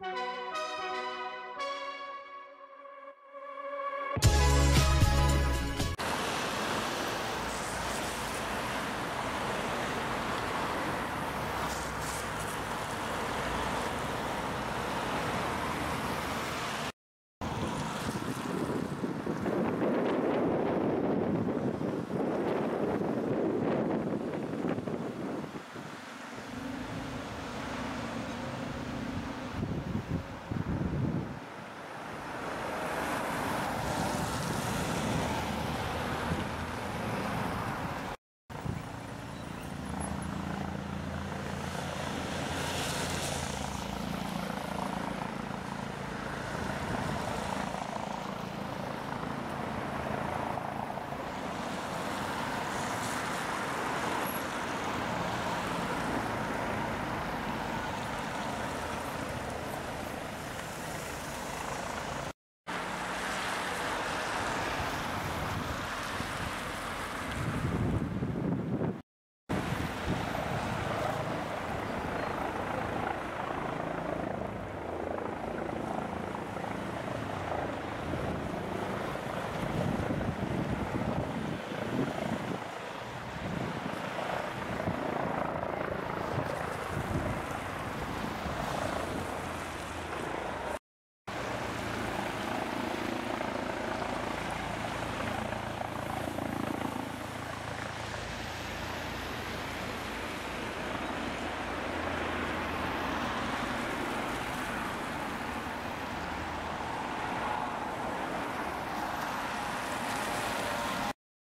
Bye.